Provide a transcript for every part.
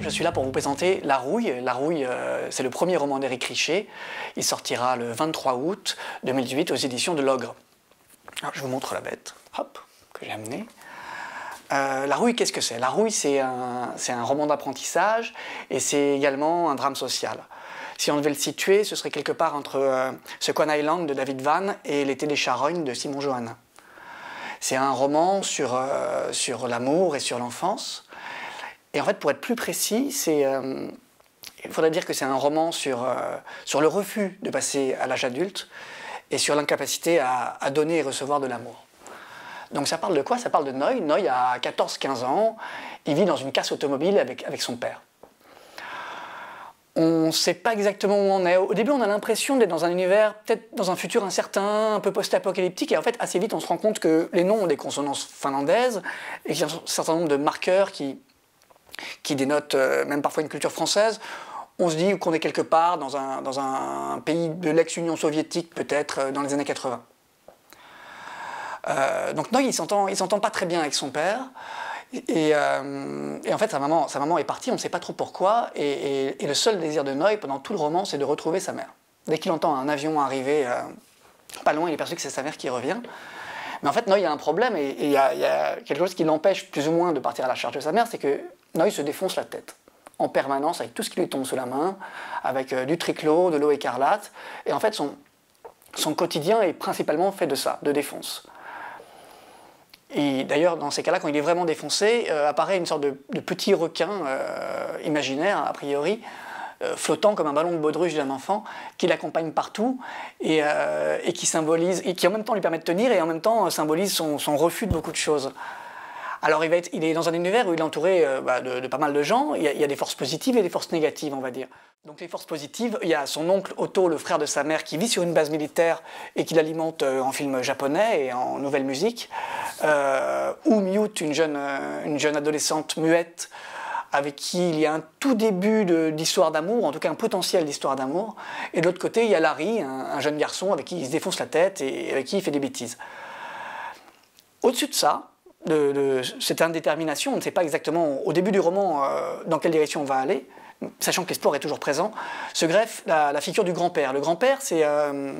Je suis là pour vous présenter La Rouille. La Rouille, euh, c'est le premier roman d'Éric Richer. Il sortira le 23 août 2018 aux éditions de l'Ogre. je vous montre la bête, hop, que j'ai amenée. Euh, la Rouille, qu'est-ce que c'est? La Rouille, c'est un, roman d'apprentissage et c'est également un drame social. Si on devait le situer, ce serait quelque part entre euh, Second Island de David Van et L'été des charognes de Simon Johannin. C'est un roman sur, euh, sur l'amour et sur l'enfance. Et en fait, pour être plus précis, euh, il faudrait dire que c'est un roman sur, euh, sur le refus de passer à l'âge adulte et sur l'incapacité à, à, donner et recevoir de l'amour. Donc ça parle de quoi? Ça parle de Noy. Noy a 14-15 ans, il vit dans une casse automobile avec, avec son père on ne sait pas exactement où on est. Au début, on a l'impression d'être dans un univers, peut-être dans un futur incertain, un peu post-apocalyptique, et en fait, assez vite, on se rend compte que les noms ont des consonances finlandaises, et qu'il y a un certain nombre de marqueurs qui, qui dénotent euh, même parfois une culture française. On se dit qu'on est quelque part dans un, dans un pays de l'ex-Union soviétique, peut-être, euh, dans les années 80. Euh, donc non, il ne s'entend pas très bien avec son père. Et, en fait, sa maman, sa maman est partie, on ne sait pas trop pourquoi, et, le seul désir de Noy pendant tout le roman, c'est de retrouver sa mère. Dès qu'il entend un avion arriver pas loin, il est perçu que c'est sa mère qui revient. Mais en fait, Noy a un problème, et il y, a quelque chose qui l'empêche plus ou moins de partir à la charge de sa mère, c'est que Noy se défonce la tête en permanence avec tout ce qui lui tombe sous la main, avec euh, du triclot, de l'eau écarlate, et en fait, son, quotidien est principalement fait de ça, de défonce. Et d'ailleurs, dans ces cas-là, quand il est vraiment défoncé, euh, apparaît une sorte de, petit requin euh, imaginaire, a priori, flottant comme un ballon de baudruche d'un enfant, qui l'accompagne partout et, qui symbolise, et qui en même temps lui permet de tenir et en même temps symbolise son, refus de beaucoup de choses. Alors il, est dans un univers où il est entouré bah, de, pas mal de gens, il y, a, des forces positives et des forces négatives, on va dire. Donc les forces positives, il y a son oncle Otto, le frère de sa mère, qui vit sur une base militaire et qui l'alimente en films japonais et en nouvelles musiques euh, ou Mute, euh, une jeune adolescente muette avec qui il y a un tout début d'histoire d'amour, en tout cas un potentiel d'histoire d'amour. Et de l'autre côté, il y a Larry, un, jeune garçon avec qui il se défonce la tête et avec qui il fait des bêtises. Au-dessus de ça, de, cette indétermination, on ne sait pas exactement au début du roman euh, dans quelle direction on va aller, sachant que l'espoir est toujours présent, se greffe la, figure du grand-père. Le grand-père, c'est euh,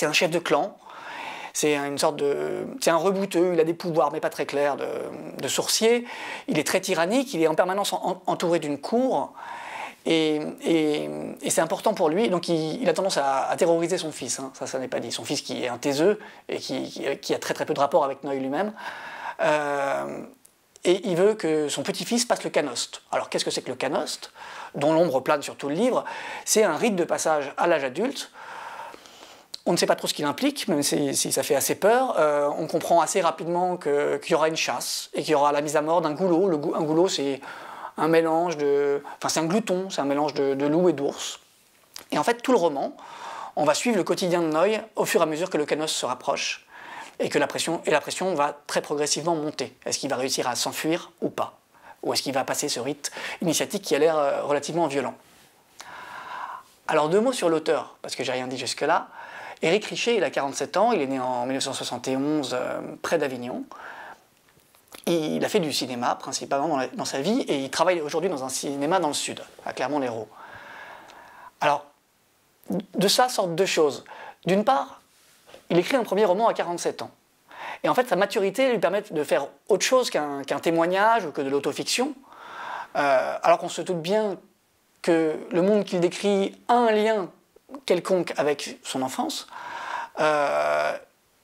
un chef de clan c'est une sorte de, c'est un rebouteux. Il a des pouvoirs, mais pas très clairs, de, sorcier. Il est très tyrannique. Il est en permanence entouré d'une cour. Et, c'est important pour lui. Donc il, a tendance à, terroriser son fils. Hein. Ça, ça n'est pas dit. Son fils qui est un taiseux et qui, a très peu de rapport avec Noé lui-même. Euh, et il veut que son petit-fils passe le canost. Alors qu'est-ce que c'est que le canost? Dont l'ombre plane sur tout le livre. C'est un rite de passage à l'âge adulte on ne sait pas trop ce qu'il implique, même si, ça fait assez peur. Euh, on comprend assez rapidement qu'il y aura une chasse et qu'il y aura la mise à mort d'un goulot. Un goulot, c'est un mélange de. Enfin, c'est un glouton, c'est un mélange de, loup et d'ours. Et en fait, tout le roman, on va suivre le quotidien de Noy au fur et à mesure que le canos se rapproche et que la pression, et la pression va très progressivement monter. Est-ce qu'il va réussir à s'enfuir ou pas? Ou est-ce qu'il va passer ce rite initiatique qui a l'air euh, relativement violent? Alors, deux mots sur l'auteur, parce que j'ai rien dit jusque-là. Éric Richer, il a 47 ans, il est né en 1971 euh, près d'Avignon. Il a fait du cinéma principalement dans, sa vie et il travaille aujourd'hui dans un cinéma dans le sud, à Clermont-Lérault. Alors, de ça sortent deux choses. D'une part, il écrit un premier roman à 47 ans. Et en fait, sa maturité lui permet de faire autre chose qu'un témoignage ou que de l'autofiction, euh, alors qu'on se doute bien que le monde qu'il décrit a un lien quelconque avec son enfance. Euh,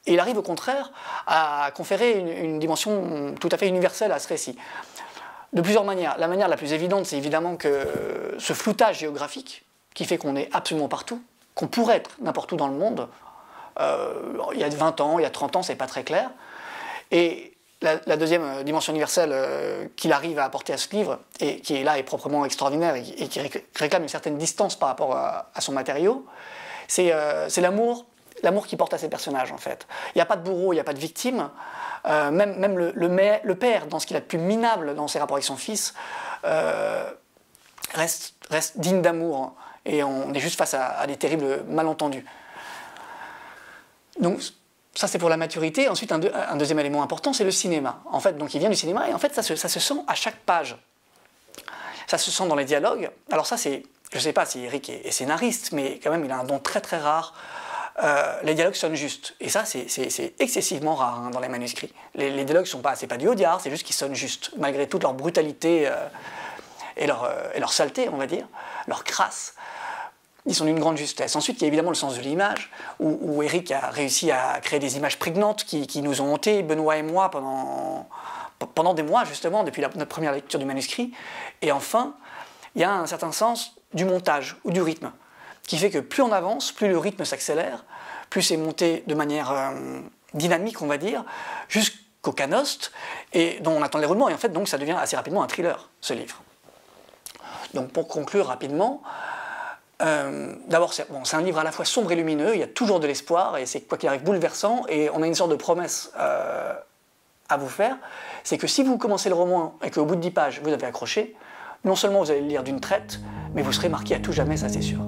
il arrive au contraire à conférer une, dimension tout à fait universelle à ce récit. De plusieurs manières. La manière la plus évidente, c'est évidemment que ce floutage géographique qui fait qu'on est absolument partout, qu'on pourrait être n'importe où dans le monde, euh, il y a 20 ans, il y a 30 ans, c'est pas très clair. La, deuxième euh, dimension universelle euh, qu'il arrive à apporter à ce livre, et qui est là est proprement extraordinaire et, qui réclame une certaine distance par rapport à, son matériau, euh, c'est l'amour l'amour qu'il porte à ses personnages en fait. Il n'y a pas de bourreau, il n'y a pas de victime. même, le, père, dans ce qu'il a de plus minable dans ses rapports avec son fils, reste, digne d'amour. Et on est juste face à, à des terribles malentendus. Donc ça, c'est pour la maturité. Ensuite, un, deuxième élément important, c'est le cinéma. En fait, donc il vient du cinéma et en fait, ça se, sent à chaque page. ça se sent dans les dialogues. Alors ça, c'est, je ne sais pas si Eric est, scénariste, mais quand même, il a un don très très rare. Euh, les dialogues sonnent justes. Et ça, c'est excessivement rare hein, dans les manuscrits. Les, dialogues sont pas, pas du audiard, c'est juste qu'ils sonnent justes, malgré toute leur brutalité euh, leur, et leur saleté, on va dire, leur crasse ils sont d'une grande justesse. Ensuite, il y a évidemment le sens de l'image, où, Eric a réussi à créer des images prégnantes qui, nous ont hantés, Benoît et moi, pendant, pendant des mois, justement, depuis notre première lecture du manuscrit. Et enfin, il y a un certain sens du montage ou du rythme, qui fait que plus on avance, plus le rythme s'accélère, plus c'est monté de manière euh, dynamique, on va dire, jusqu'au canost, et dont on attend les roulements. Et en fait, donc, ça devient assez rapidement un thriller, ce livre. Donc, pour conclure rapidement, euh, d'abord, c'est un livre à la fois sombre et lumineux, il y a toujours de l'espoir, et c'est quoi qu'il arrive bouleversant, et on a une sorte de promesse euh, à vous faire, c'est que si vous commencez le roman et qu'au bout de 10 pages, vous avez accroché, non seulement vous allez le lire d'une traite, mais vous serez marqué à tout jamais, ça c'est sûr.